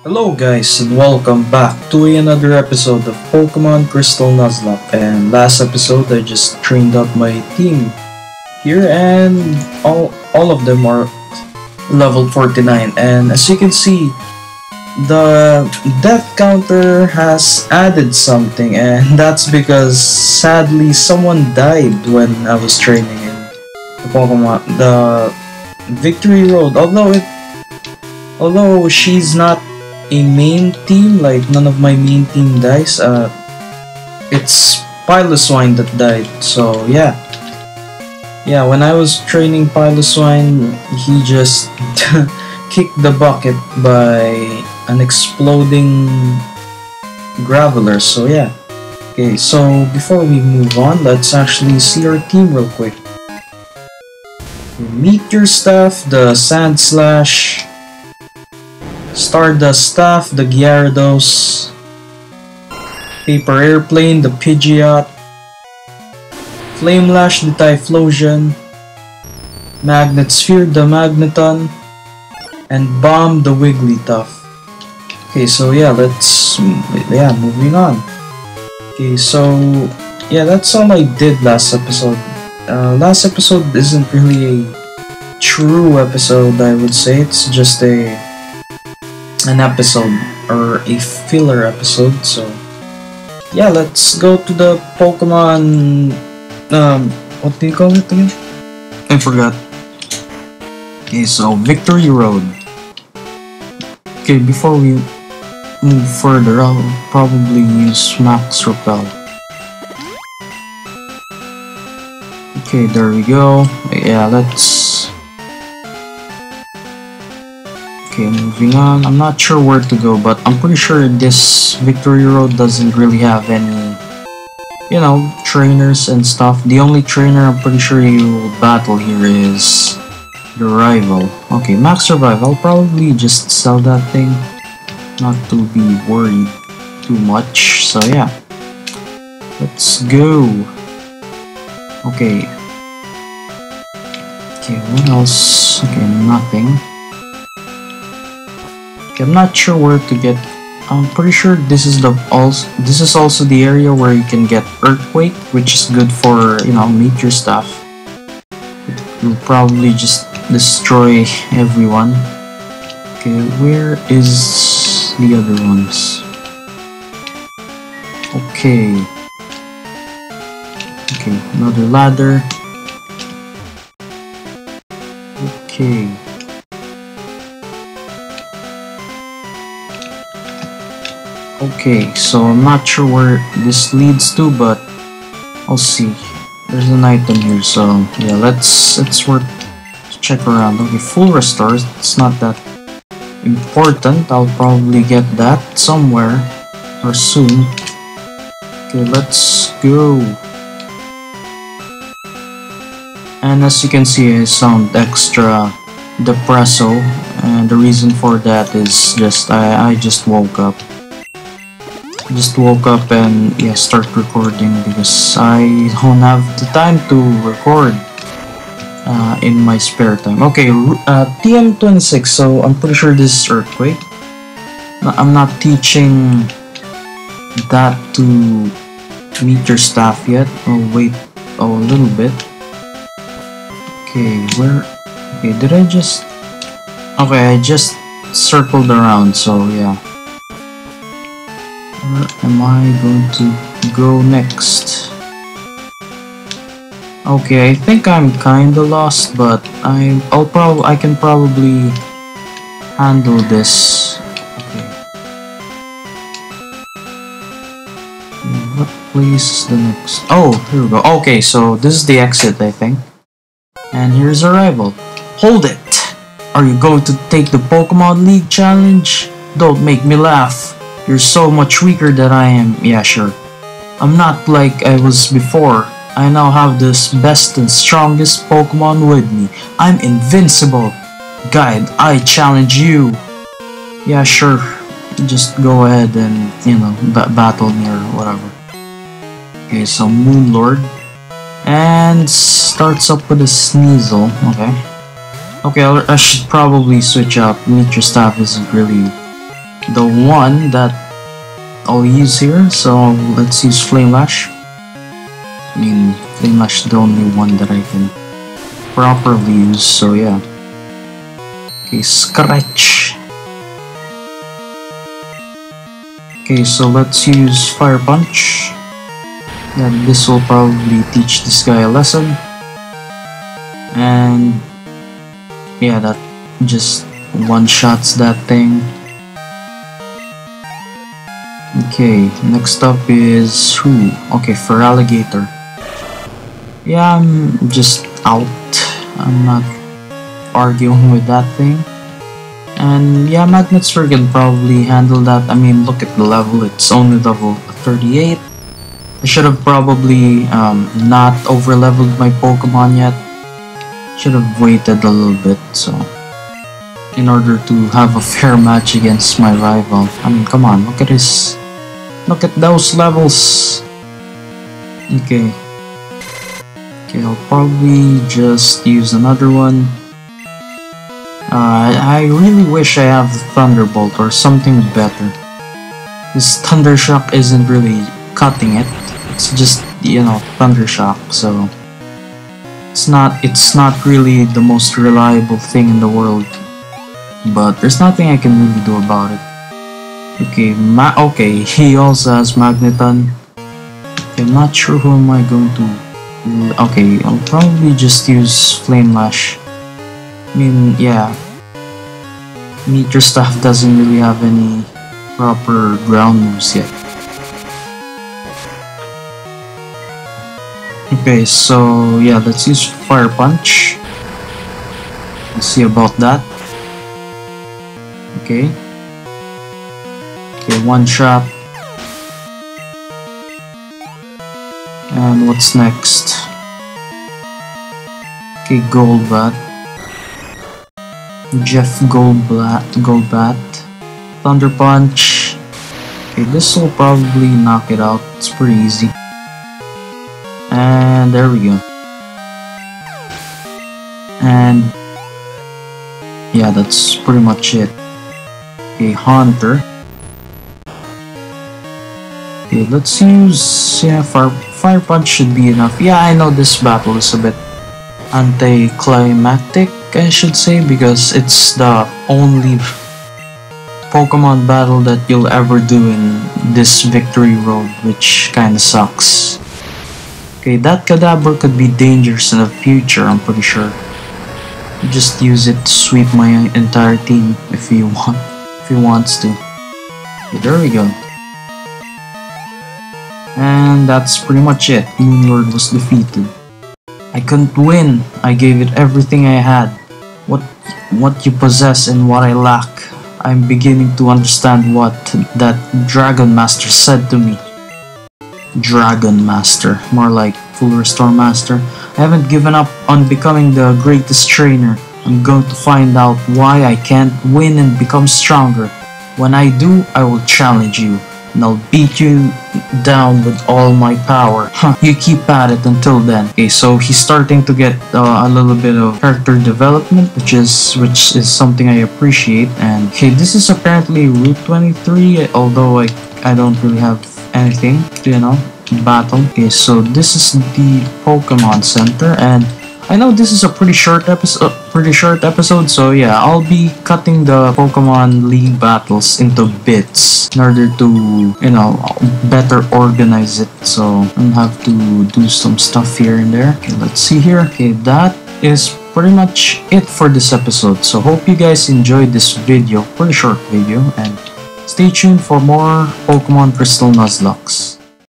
Hello guys and welcome back to another episode of Pokemon Crystal Nuzlocke. And last episode I just trained up my team here and all, all of them are level 49 and as you can see the death counter has added something and that's because sadly someone died when I was training in the Pokemon the Victory Road. Although it although she's not a main team, like none of my main team dies. Uh, it's Piloswine that died. So yeah, yeah. When I was training Piloswine, he just kicked the bucket by an exploding graveler. So yeah. Okay, so before we move on, let's actually see our team real quick. Meteor Staff, the Sandslash, Stardust Staff, the Gyarados, Paper Airplane, the Pidgeot, Flamelash, the Typhlosion, Magnet Sphere, the Magneton, and Bomb, the Wigglytuff. Okay, so yeah, let's, yeah, moving on. Okay, so, yeah, that's all I did last episode. Uh, last episode isn't really a true episode, I would say. It's just a an episode or a filler episode so yeah let's go to the pokemon um what do you call it again? I forgot. Okay so victory road. Okay before we move further i'll probably use max repel. Okay there we go. Yeah let's Okay, moving on. I'm not sure where to go, but I'm pretty sure this Victory Road doesn't really have any, you know, trainers and stuff. The only trainer I'm pretty sure you will battle here is your rival. Okay, Max Revive. I'll probably just sell that thing. Not to be worried too much. So yeah. Let's go. Okay. Okay, what else? Okay, nothing. I'm not sure where to get. I'm pretty sure this is the also this is also the area where you can get earthquake, which is good for you know meteor stuff. Will probably just destroy everyone. Okay, where is the other ones? Okay. Okay, another ladder. Okay. Okay, so I'm not sure where this leads to, but I'll see. There's an item here, so yeah, let's let's work check around. Okay, full restores. It's not that important. I'll probably get that somewhere or soon. Okay, let's go. And as you can see, I sound extra depresso, and the reason for that is just I I just woke up just woke up and yeah start recording because I don't have the time to record uh, in my spare time. Okay, uh, TM26. So I'm pretty sure this is earthquake. I'm not teaching that to Meteor Staff yet. Oh wait, oh a little bit. Okay, where? Okay, did I just? Okay, I just circled around. So yeah. Where am I going to go next? Okay, I think I'm kinda lost, but I I'll probably I can probably handle this. Okay. What place is the next? Oh, here we go. Okay, so this is the exit, I think. And here's our rival. Hold it! Are you going to take the Pokemon League challenge? Don't make me laugh. You're so much weaker than I am. Yeah, sure. I'm not like I was before. I now have this best and strongest Pokemon with me. I'm invincible. Guide, I challenge you. Yeah, sure. Just go ahead and, you know, battle me or whatever. Okay, so Moonlord. And starts up with a Sneasel. Okay. Okay, I should probably switch up. Meteor Staff isn't really the one that I'll use here. So let's use Flame Lash. I mean, Flame Lash is the only one that I can properly use, so yeah. Okay, Scratch. Okay, so let's use Fire Punch. Yeah, this will probably teach this guy a lesson. And yeah, that just one-shots that thing. Okay, next up is who? Okay, Feraligatr. Yeah, I'm just out. I'm not arguing with that thing. And yeah, Magnet Sphere can probably handle that. I mean, look at the level. It's only level 38. I should have probably um, not over-leveled my Pokemon yet. Should have waited a little bit, so... In order to have a fair match against my rival. I mean, come on, look at his Look at those levels. Okay. Okay, I'll probably just use another one. Uh, I really wish I have the Thunderbolt or something better. This Thundershock isn't really cutting it. It's just, you know, Thundershock, so... It's not, it's not really the most reliable thing in the world. But there's nothing I can really do about it. Okay, ma okay, he also has Magneton. Okay, I'm not sure who am I going to... Mm, okay, I'll probably just use Flame Lash. I mean, yeah. Meteor Staff doesn't really have any proper ground moves yet. Okay, so yeah, let's use Fire Punch. Let's see about that. Okay. Okay, one shot. And what's next? Okay, Golbat. Jeff Goldbat, Goldbat. Thunder Punch. Okay, this will probably knock it out. It's pretty easy. And there we go. And yeah, that's pretty much it. Okay, Haunter. Let's use yeah, fire, fire punch should be enough. Yeah, I know this battle is a bit anticlimactic, I should say, because it's the only Pokemon battle that you'll ever do in this victory road, which kinda sucks. Okay, that Kadabra could be dangerous in the future, I'm pretty sure. Just use it to sweep my entire team if he want, if he wants to. Okay, there we go. And that's pretty much it. Moonlord was defeated. I couldn't win. I gave it everything I had. What what you possess and what I lack. I'm beginning to understand what that Dragon Master said to me. Dragon Master, more like Full Restore Master. I haven't given up on becoming the greatest trainer. I'm going to find out why I can't win and become stronger. When I do, I will challenge you and I'll beat you down with all my power. Huh, you keep at it until then. Okay, so he's starting to get uh, a little bit of character development, which is which is something I appreciate. And okay, this is apparently Route 23, although I I don't really have anything, you know, battle. Okay, so this is the Pokemon Center, and I know this is a pretty short episode, uh, pretty short episode, so yeah, I'll be cutting the Pokemon League battles into bits in order to, you know, better organize it. So I'm have to do some stuff here and there. Okay, let's see here. Okay, that is pretty much it for this episode. So hope you guys enjoyed this video, pretty short video, and stay tuned for more Pokemon Crystal Nuzlocke.